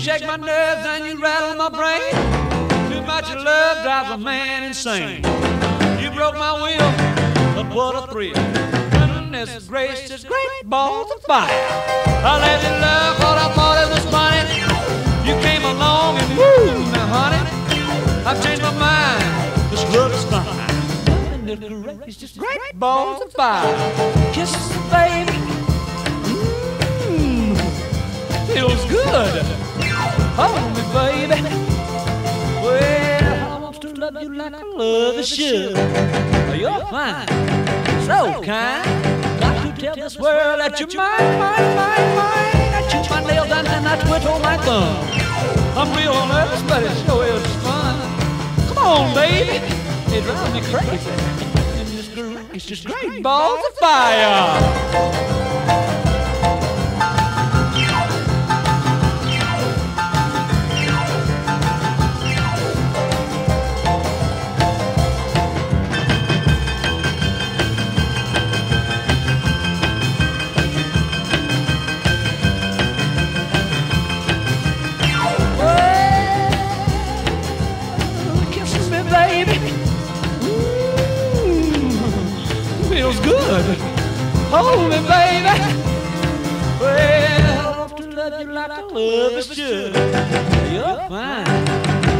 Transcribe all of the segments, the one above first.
shake my nerves and you rattle my brain. Too much love drives a man insane. You broke my will, but what a thrill. Goodness gracious, great balls of fire. I let you love what I thought it was funny. You came along and woo, now honey, I've changed my mind. This love is fine. Goodness gracious, great balls of fire. Kisses, baby. Love you like I love a should. You're fine, so kind. Got to tell this world that you're mine, mine, mine, mine. I chew my nails and then I twiddle my thumb. I'm real nervous, but it sure is fun. Come on, baby. It drives me crazy. And this great, it's just great balls of fire. Good. Hold me, baby. Well, I to love you like I love is should. You're fine,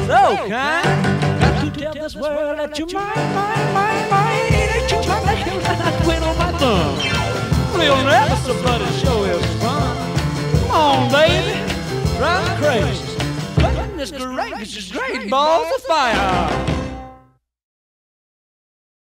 so kind. Got to tell this world that you're mine, mine, mine, mine. My nails and I twiddle my thumb. Nervous, but it sure is fun. Come on, baby. Drive crazy. Goodness gracious, great balls of fire.